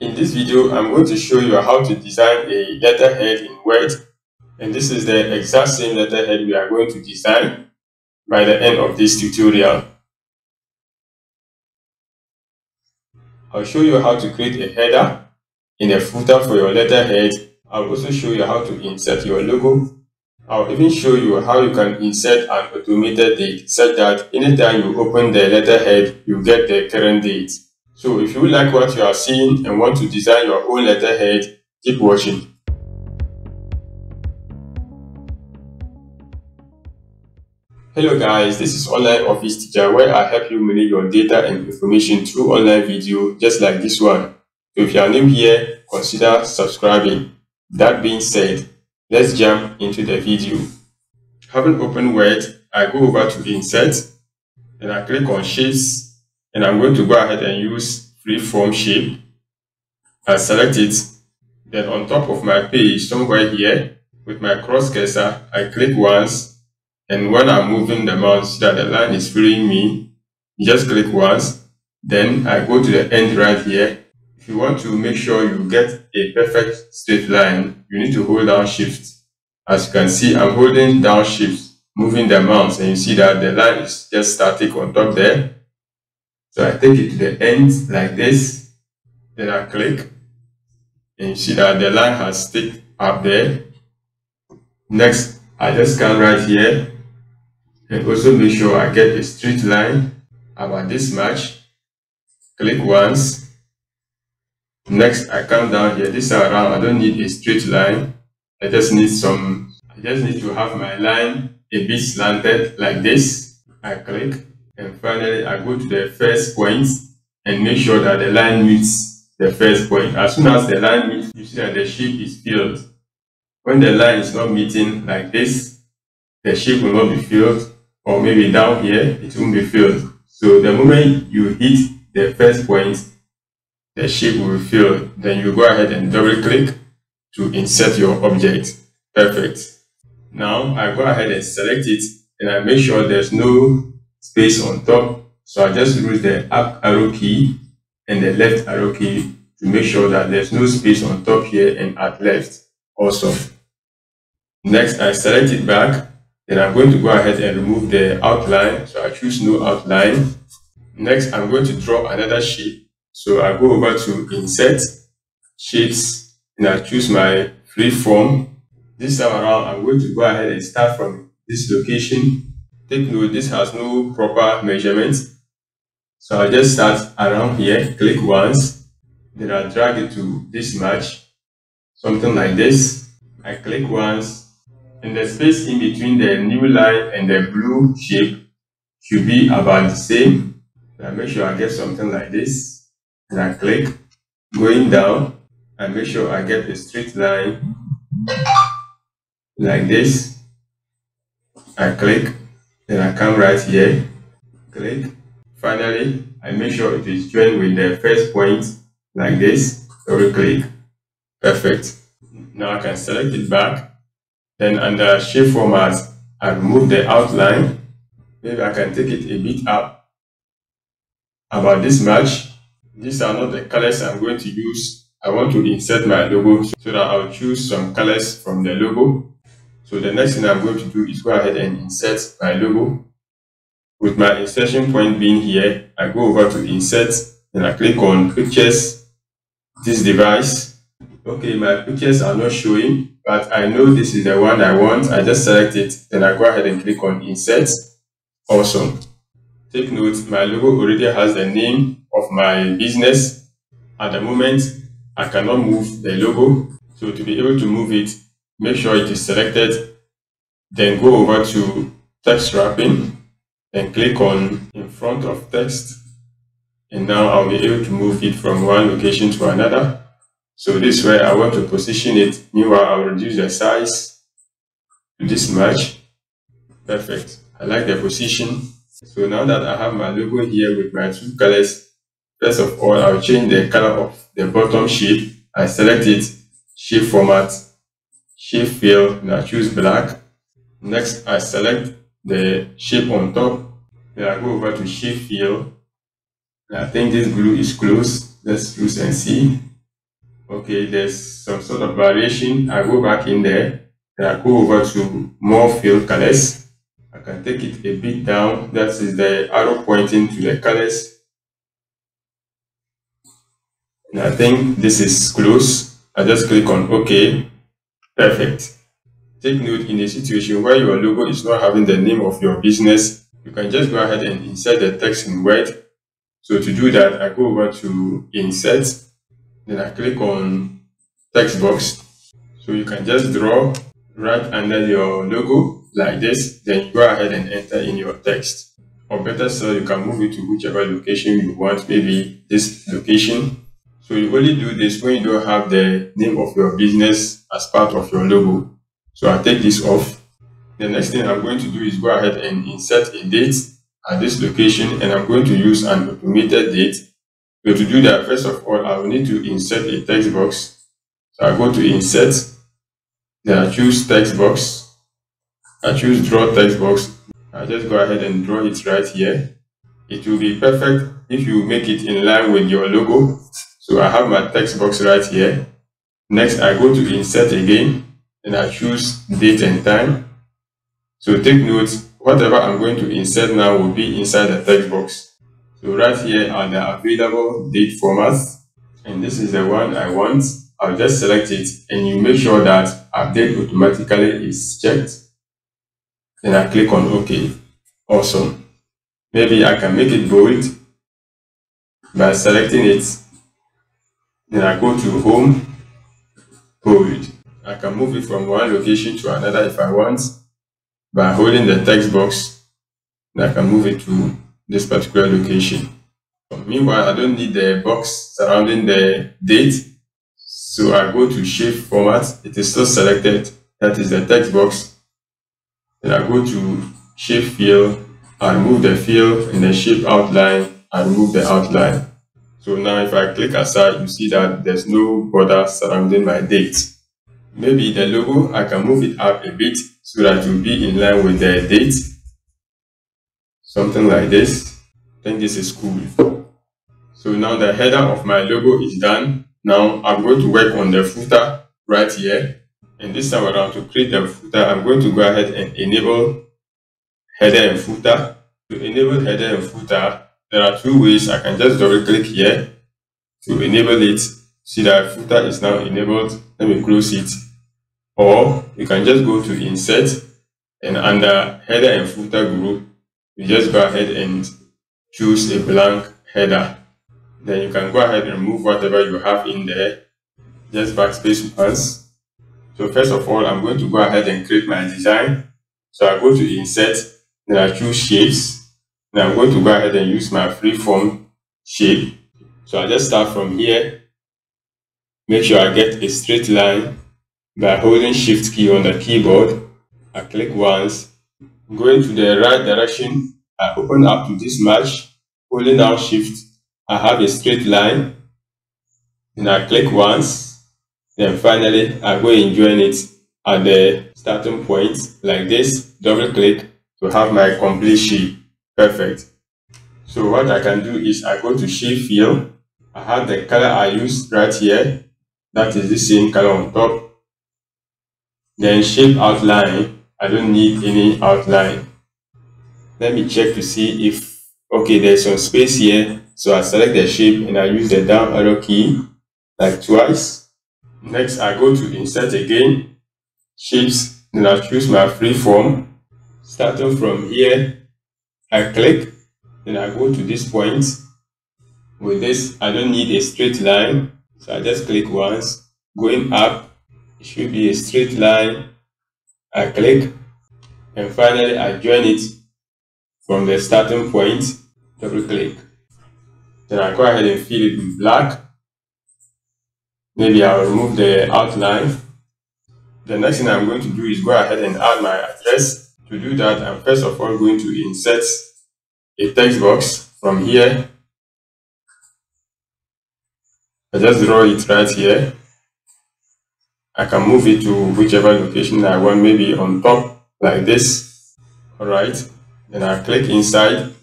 In this video, I'm going to show you how to design a letterhead in Word. And this is the exact same letterhead we are going to design by the end of this tutorial. I'll show you how to create a header in a footer for your letterhead. I'll also show you how to insert your logo. I'll even show you how you can insert an automated date such that anytime you open the letterhead, you get the current date. So if you like what you are seeing and want to design your own letterhead, keep watching. Hello guys, this is Online Office Teacher where I help you manage your data and information through online video just like this one. So if you are new here, consider subscribing. That being said, let's jump into the video. Having opened Word, I go over to Insert, and I click on Shapes and I'm going to go ahead and use freeform shape and select it. Then on top of my page, somewhere here, with my cross cursor, I click once, and when I'm moving the mouse that the line is freeing me, just click once, then I go to the end right here. If you want to make sure you get a perfect straight line, you need to hold down shift. As you can see, I'm holding down shift, moving the mouse, and you see that the line is just static on top there. So I take it to the end like this, then I click, and you see that the line has stick up there. Next, I just come right here, and also make sure I get a straight line about this much. Click once. Next, I come down here. This time around, I don't need a straight line. I just need some, I just need to have my line a bit slanted like this. I click and finally, I go to the first point and make sure that the line meets the first point. As soon as the line meets, you see that the shape is filled. When the line is not meeting like this, the shape will not be filled, or maybe down here, it won't be filled. So the moment you hit the first point, the shape will be filled. Then you go ahead and double click to insert your object. Perfect. Now I go ahead and select it and I make sure there's no space on top. So I just use the up arrow key and the left arrow key to make sure that there's no space on top here and at left also. Next, I select it back. Then I'm going to go ahead and remove the outline. So I choose no outline. Next, I'm going to draw another shape. So I go over to insert, shapes, and I choose my free form. This time around, I'm going to go ahead and start from this location Take note, this has no proper measurements. So I just start around here, click once, then I drag it to this match, something like this. I click once, and the space in between the new line and the blue shape should be about the same. I make sure I get something like this, and I click, going down, I make sure I get a straight line. Like this. I click, then I come right here, click. Finally, I make sure it is joined with the first point like this, double click. Perfect. Now I can select it back. Then under shape format, I remove the outline. Maybe I can take it a bit up. About this much. These are not the colors I'm going to use. I want to insert my logo so that I'll choose some colors from the logo so the next thing I'm going to do is go ahead and insert my logo. With my insertion point being here, I go over to insert and I click on pictures, this device. Okay, my pictures are not showing, but I know this is the one I want. I just select it, then I go ahead and click on insert. Awesome. Take note, my logo already has the name of my business. At the moment, I cannot move the logo. So to be able to move it, make sure it is selected, then go over to text wrapping and click on in front of text. And now I'll be able to move it from one location to another. So this way I want to position it. Meanwhile, I'll reduce the size to this much. Perfect. I like the position. So now that I have my logo here with my two colors, first of all, I'll change the color of the bottom shape. I select it, shape format, shape fill and I choose black. Next, I select the shape on top. Then I go over to shape fill. I think this blue is close. Let's choose and see. okay, there's some sort of variation. I go back in there and I go over to more fill colors. I can take it a bit down. That is the arrow pointing to the colors. And I think this is close. I just click on OK. Perfect. Take note in a situation where your logo is not having the name of your business, you can just go ahead and insert the text in Word. So to do that, I go over to Insert, then I click on Text Box. So you can just draw right under your logo like this, then go ahead and enter in your text. Or better still, you can move it to whichever location you want, maybe this location. So you only do this when you don't have the name of your business as part of your logo. So I take this off. The next thing I'm going to do is go ahead and insert a date at this location and I'm going to use an automated date. So to do that, first of all, I will need to insert a text box. So I go to insert, then I choose text box. I choose draw text box. I just go ahead and draw it right here. It will be perfect if you make it in line with your logo. So I have my text box right here. Next, I go to insert again and I choose date and time. So take note, whatever I'm going to insert now will be inside the text box. So right here are the available date formats and this is the one I want. I'll just select it and you make sure that update automatically is checked. Then I click on OK. Awesome. Maybe I can make it bold by selecting it. Then I go to home, bold. I can move it from one location to another if I want by holding the text box. I can move it to this particular location. Meanwhile, I don't need the box surrounding the date. So I go to shape format. It is still selected. That is the text box. Then I go to shape fill. I remove the fill in the shape outline. I remove the outline. So now if I click aside, you see that there's no border surrounding my date. Maybe the logo, I can move it up a bit so that it will be in line with the date. Something like this. I think this is cool. So now the header of my logo is done. Now I'm going to work on the footer right here. And this time around to create the footer, I'm going to go ahead and enable header and footer. To enable header and footer, there are two ways. I can just double click here to enable it. See that footer is now enabled. Let me close it. Or you can just go to insert and under header and footer group, you just go ahead and choose a blank header. Then you can go ahead and remove whatever you have in there. Just backspace once. So first of all, I'm going to go ahead and create my design. So I go to insert, then I choose shapes. Now I'm going to go ahead and use my freeform shape. So I just start from here. Make sure I get a straight line by holding shift key on the keyboard. I click once. Going to the right direction, I open up to this match. Holding down shift, I have a straight line. And I click once. Then finally, I go and join it at the starting point like this. Double click to have my complete shape. Perfect. So what I can do is I go to shape fill. I have the color I use right here. That is the same color on top. Then shape outline. I don't need any outline. Let me check to see if, okay, there's some space here. So I select the shape and I use the down arrow key like twice. Next, I go to insert again, shapes, then I choose my free form. Starting from here, I click, then I go to this point. With this, I don't need a straight line, so I just click once. Going up, it should be a straight line. I click, and finally I join it from the starting point. point, double click. Then I go ahead and fill it with black. Maybe I'll remove the outline. The next thing I'm going to do is go ahead and add my address to do that, I'm first of all going to insert a text box from here. I just draw it right here. I can move it to whichever location I want, maybe on top like this. Alright, then I click inside.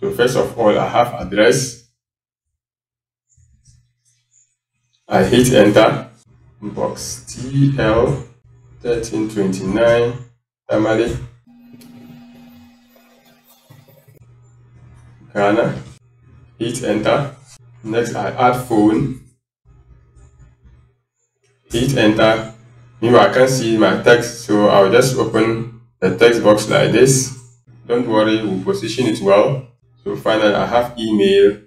So first of all, I have address. I hit enter. Box TL 1329 Tamale Ghana. Hit enter. Next I add phone. Hit enter. Meanwhile I can't see my text so I'll just open the text box like this. Don't worry, we'll position it well. So finally I have email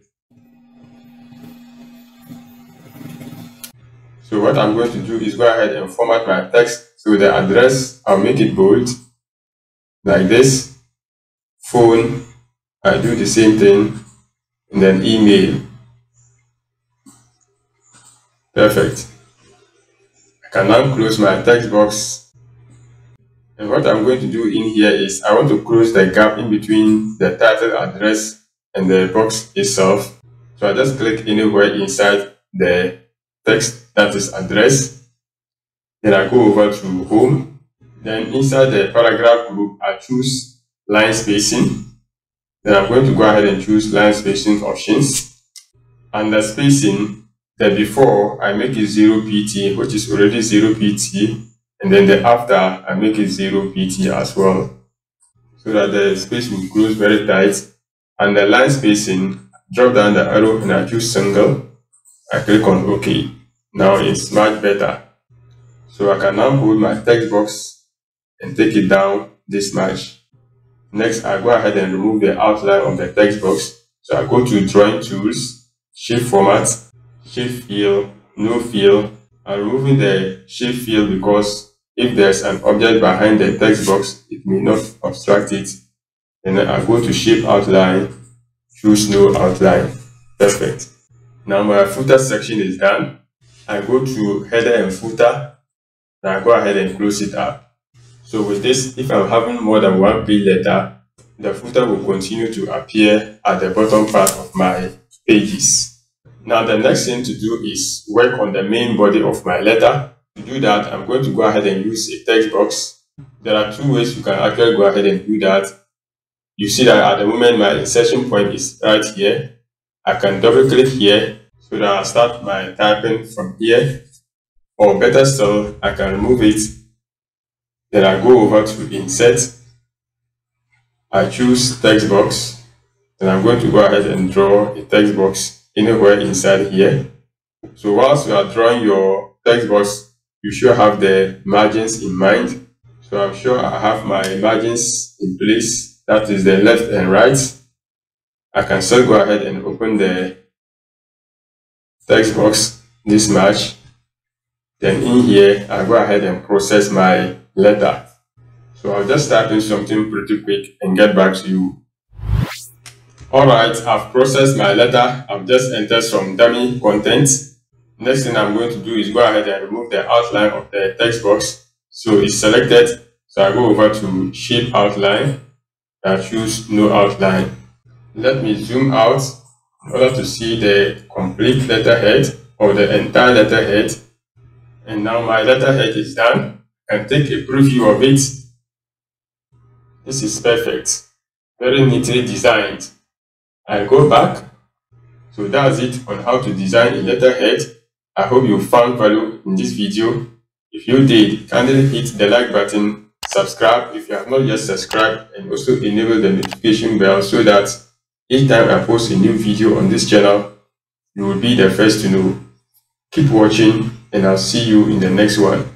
So what I'm going to do is go ahead and format my text. So the address, I'll make it bold like this. Phone, I do the same thing. And then email. Perfect. I can now close my text box. And what I'm going to do in here is I want to close the gap in between the title address and the box itself. So I just click anywhere inside the text that is address. Then I go over to home. Then inside the paragraph group, I choose line spacing. Then I'm going to go ahead and choose line spacing options. And the spacing, the before, I make it 0 pt, which is already 0 pt. And then the after, I make it 0 pt as well. So that the space will close very tight. And the line spacing, drop down the arrow and I choose single. I click on OK. Now it's much better. So I can now hold my text box and take it down this much. Next, I go ahead and remove the outline of the text box. So I go to drawing tools, shape format, shape fill, no fill. I'm removing the shape fill because if there's an object behind the text box, it may not obstruct it. Then I go to shape outline, choose no outline. Perfect. Now my footer section is done. I go to header and footer, and I go ahead and close it up. So with this, if I'm having more than one page letter, the footer will continue to appear at the bottom part of my pages. Now the next thing to do is work on the main body of my letter. To do that, I'm going to go ahead and use a text box. There are two ways you can actually go ahead and do that. You see that at the moment my insertion point is right here. I can double click here so that I start my typing from here. Or better still, I can remove it. Then I go over to insert. I choose text box. Then I'm going to go ahead and draw a text box anywhere inside here. So whilst you are drawing your text box, you should have the margins in mind. So I'm sure I have my margins in place. That is the left and right. I can still go ahead and open the text box this much. Then in here, I go ahead and process my letter. So I'll just type in something pretty quick and get back to you. Alright, I've processed my letter. I've just entered some dummy content. Next thing I'm going to do is go ahead and remove the outline of the text box. So it's selected. So I go over to shape outline. I choose no outline. Let me zoom out in order to see the complete letterhead or the entire letterhead. And now my letterhead is done. Can take a preview of it. This is perfect. Very neatly designed. I go back. So that's it on how to design a letterhead. I hope you found value in this video. If you did, kindly hit the like button, subscribe if you have not yet subscribed, and also enable the notification bell so that each time I post a new video on this channel, you will be the first to know. Keep watching and I'll see you in the next one.